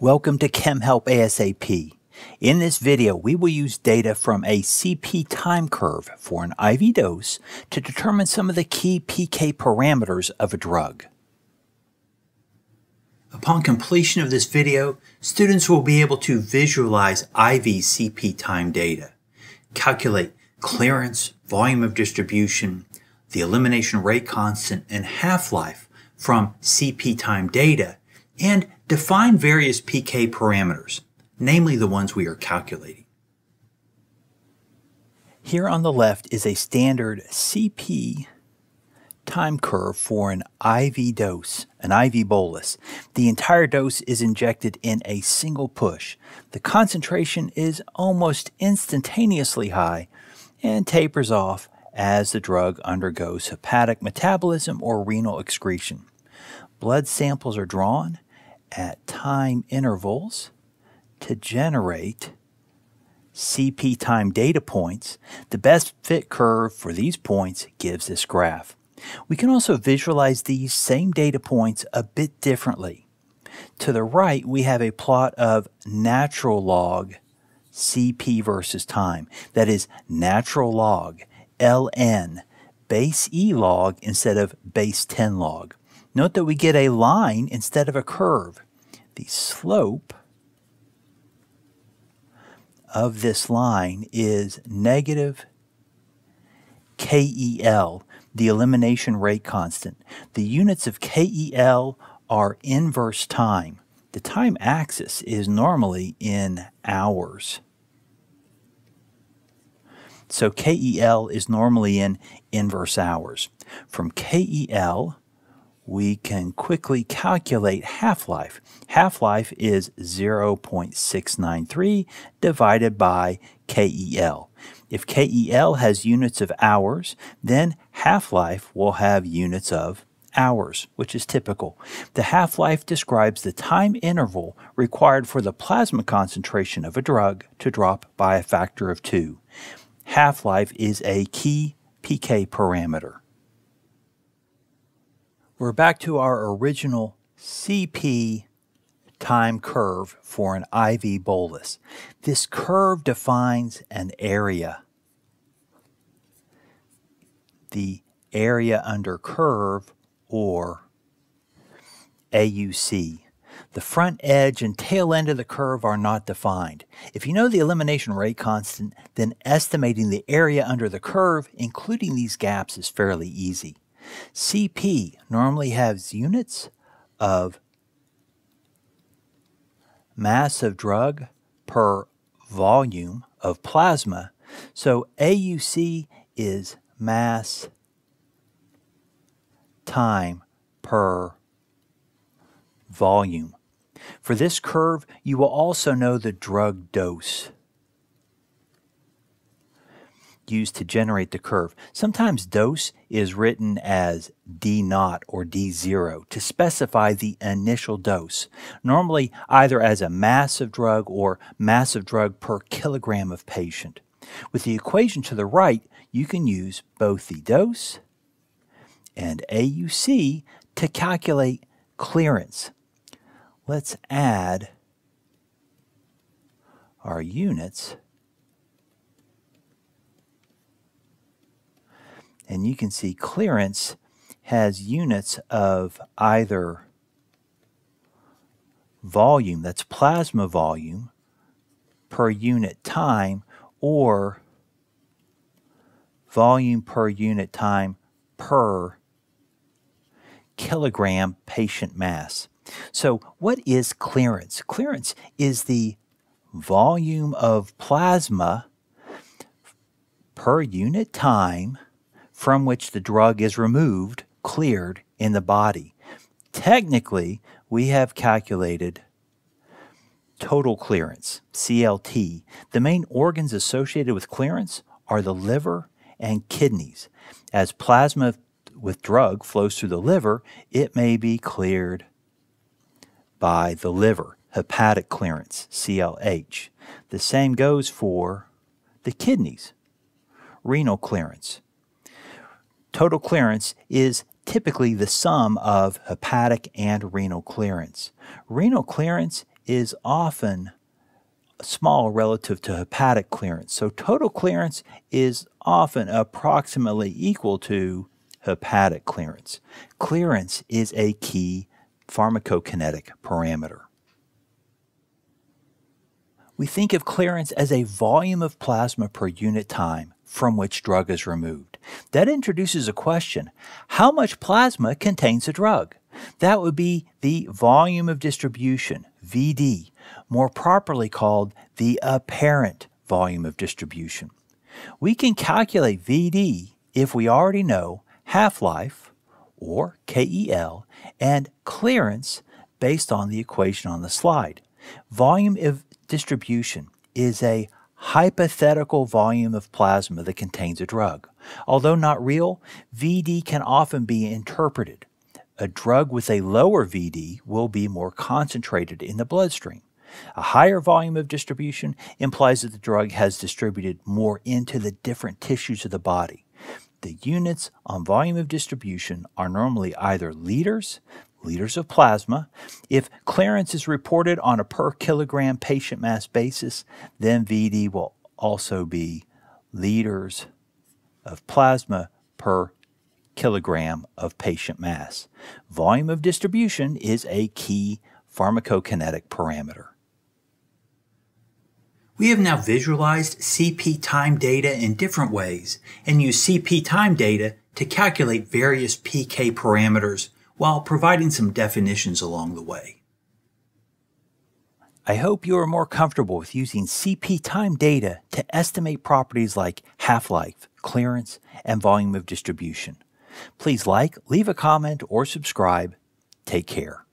Welcome to ChemHelp ASAP. In this video, we will use data from a CP time curve for an IV dose to determine some of the key PK parameters of a drug. Upon completion of this video, students will be able to visualize IV CP time data, calculate clearance, volume of distribution, the elimination rate constant, and half-life from CP time data, and define various PK parameters, namely the ones we are calculating. Here on the left is a standard CP time curve for an IV dose, an IV bolus. The entire dose is injected in a single push. The concentration is almost instantaneously high and tapers off as the drug undergoes hepatic metabolism or renal excretion. Blood samples are drawn at time intervals to generate CP time data points. The best fit curve for these points gives this graph. We can also visualize these same data points a bit differently. To the right, we have a plot of natural log CP versus time. That is natural log, ln, base E log instead of base 10 log. Note that we get a line instead of a curve. The slope of this line is negative KEL, the elimination rate constant. The units of KEL are inverse time. The time axis is normally in hours. So KEL is normally in inverse hours. From KEL, we can quickly calculate half-life. Half-life is 0.693 divided by KEL. If KEL has units of hours, then half-life will have units of hours, which is typical. The half-life describes the time interval required for the plasma concentration of a drug to drop by a factor of 2. Half-life is a key PK parameter. We're back to our original CP time curve for an IV bolus. This curve defines an area. The area under curve or AUC. The front edge and tail end of the curve are not defined. If you know the elimination rate constant, then estimating the area under the curve, including these gaps, is fairly easy. CP normally has units of mass of drug per volume of plasma. So AUC is mass time per volume. For this curve, you will also know the drug dose used to generate the curve. Sometimes dose is written as D naught or D zero to specify the initial dose, normally either as a mass of drug or mass of drug per kilogram of patient. With the equation to the right, you can use both the dose and AUC to calculate clearance. Let's add our units and you can see clearance has units of either volume, that's plasma volume, per unit time, or volume per unit time per kilogram patient mass. So, what is clearance? Clearance is the volume of plasma per unit time from which the drug is removed, cleared in the body. Technically, we have calculated total clearance, CLT. The main organs associated with clearance are the liver and kidneys. As plasma with drug flows through the liver, it may be cleared by the liver, hepatic clearance, CLH. The same goes for the kidneys, renal clearance. Total clearance is typically the sum of hepatic and renal clearance. Renal clearance is often small relative to hepatic clearance. So total clearance is often approximately equal to hepatic clearance. Clearance is a key pharmacokinetic parameter. We think of clearance as a volume of plasma per unit time from which drug is removed. That introduces a question. How much plasma contains a drug? That would be the volume of distribution, VD, more properly called the apparent volume of distribution. We can calculate VD if we already know half-life, or KEL, and clearance based on the equation on the slide. Volume of distribution is a hypothetical volume of plasma that contains a drug. Although not real, VD can often be interpreted. A drug with a lower VD will be more concentrated in the bloodstream. A higher volume of distribution implies that the drug has distributed more into the different tissues of the body. The units on volume of distribution are normally either liters, liters of plasma. If clearance is reported on a per kilogram patient mass basis, then VD will also be liters of plasma per kilogram of patient mass. Volume of distribution is a key pharmacokinetic parameter. We have now visualized CP time data in different ways and use CP time data to calculate various PK parameters while providing some definitions along the way. I hope you are more comfortable with using CP time data to estimate properties like half-life, clearance, and volume of distribution. Please like, leave a comment, or subscribe. Take care.